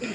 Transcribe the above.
Yeah.